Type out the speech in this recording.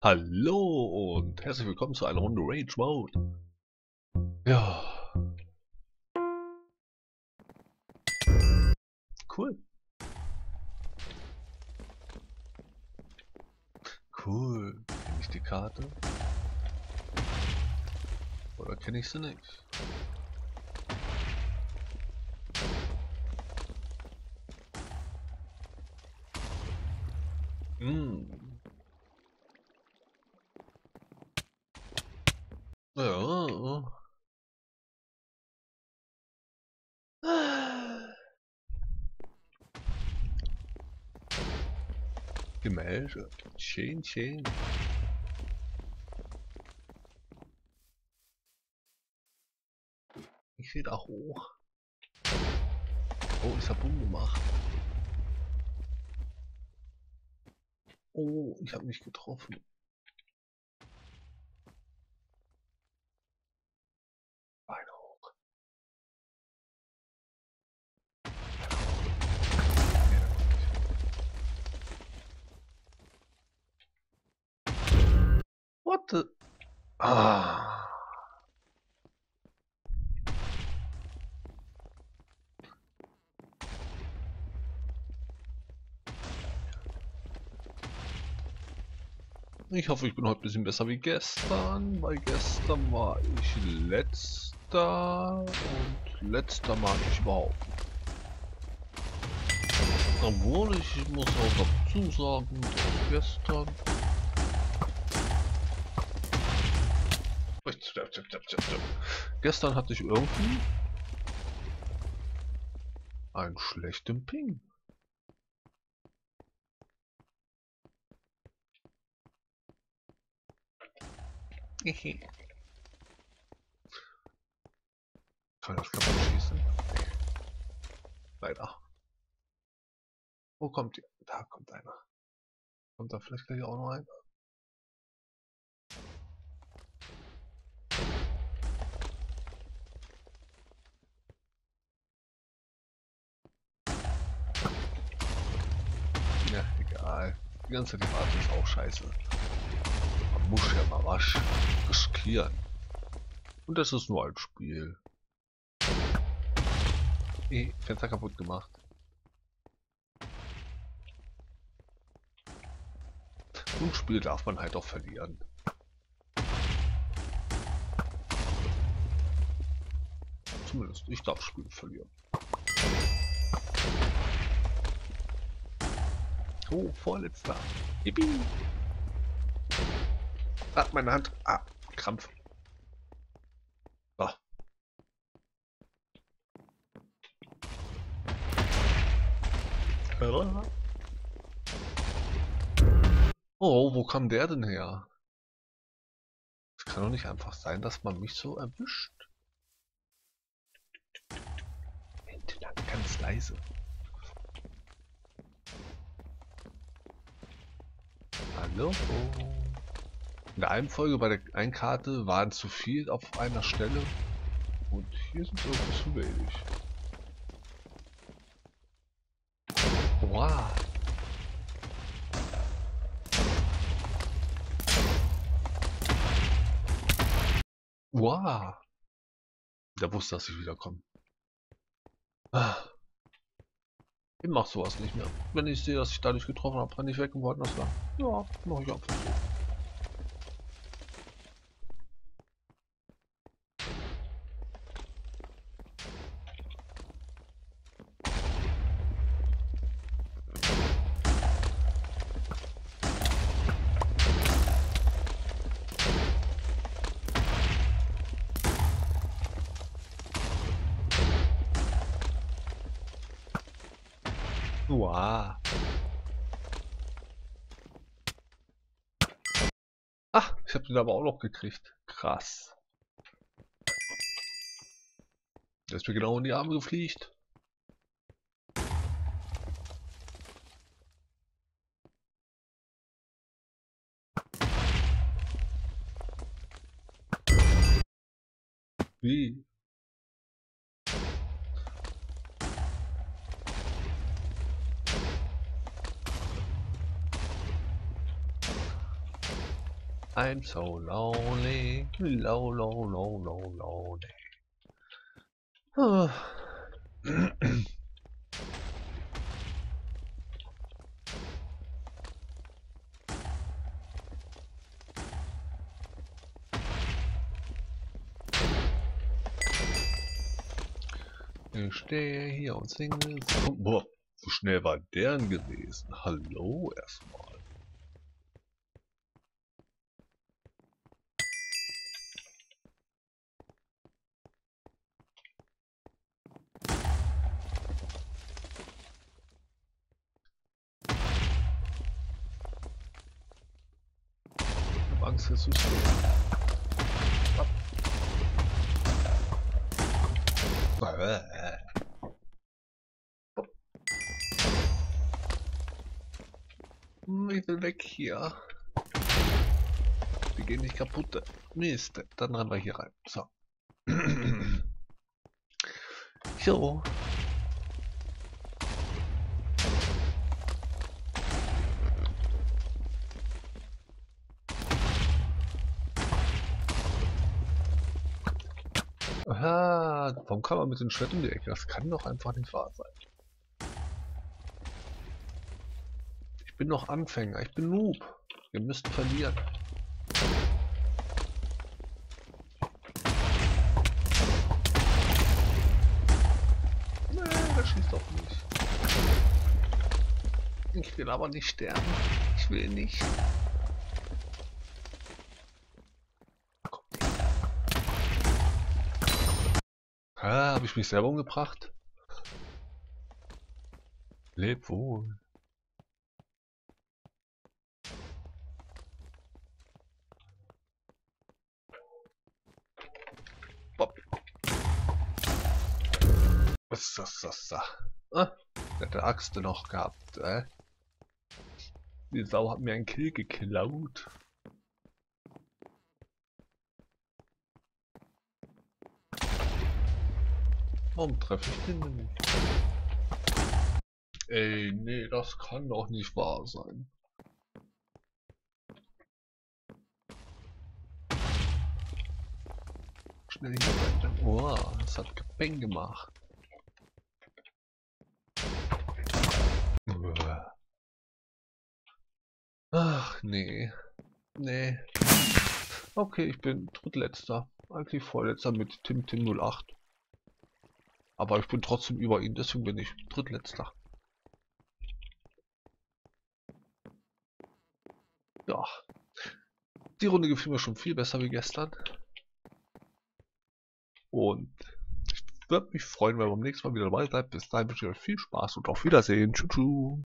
Hallo und herzlich willkommen zu einer Runde Rage Mode. Ja. Cool. Cool. Ich die Karte? Oder kenne ich sie nicht? Hm. Gemälde. Schön, schön. Ich will da hoch. Oh, ich hab Bumm gemacht. Oh, ich habe mich getroffen. Ah. Ich hoffe, ich bin heute ein bisschen besser wie gestern, weil gestern war ich letzter und letzter mag ich überhaupt. Obwohl ich muss auch dazu sagen, gestern Gestern hatte ich irgendwie einen schlechten Ping. Kann das kaputt schießen? Leider. Wo kommt die? Da kommt einer. Kommt da vielleicht gleich auch noch einer? Ja, egal. Die ganze Debatte ist auch scheiße muss ja mal was riskieren. Und das ist nur ein Spiel. Eh, Fenster kaputt gemacht. Und Spiel darf man halt auch verlieren. Zumindest ich darf Spiele verlieren. Oh, vorletzter. Yippie. Ah, meine Hand. Ah, Krampf. Ah. Oh, wo kam der denn her? Es kann doch nicht einfach sein, dass man mich so erwischt. Entlang, ganz leise. Hallo? In der einen Folge bei der einen Karte waren zu viel auf einer Stelle und hier sind sie irgendwie zu wenig. Wow. Wow. Der wusste, dass ich wiederkomme. Ah. Ich mach sowas nicht mehr. Wenn ich sehe, dass ich dadurch getroffen habe, renne ich weg und wollte das sagen. Ja, mach ich einfach Wow. Ach, ich habe den aber auch noch gekriegt. Krass. Der mir genau in die Arme gefliegt. Wie? I'm so lonely, low, low, low, low, lonely. Ich stehe hier und singe. Boah, so schnell war der denn gewesen? Hallo erstmal. Jetzt zu Hm, Ich will weg hier. Wir gehen nicht kaputt. Mist, dann rennen wir hier rein. So. jo. Aha, warum kann man mit dem Schwert um die Ecke? Das kann doch einfach nicht wahr sein. Ich bin noch Anfänger, ich bin Noob. Ihr müsst verlieren. Nee, der schießt doch nicht. Ich will aber nicht sterben. Ich will nicht. Ah, habe ich mich selber umgebracht? Leb wohl. Bob. Was ist das, das da? Ah, hat Axt noch gehabt, äh? Die Sau hat mir einen Kill geklaut. Warum treffe ich den denn nicht? Ey, nee, das kann doch nicht wahr sein. Schnell hier weiter. Oh, das hat Gebeng gemacht. Ach, nee. Nee. Okay, ich bin drittletzter. Eigentlich vorletzter mit Tim Tim 08. Aber ich bin trotzdem über ihn, deswegen bin ich drittletzter. Ja. Die Runde gefiel mir schon viel besser wie gestern. Und ich würde mich freuen, wenn ihr beim nächsten Mal wieder dabei seid. Bis dahin wünsche ich euch viel Spaß und auf Wiedersehen. Tschüss.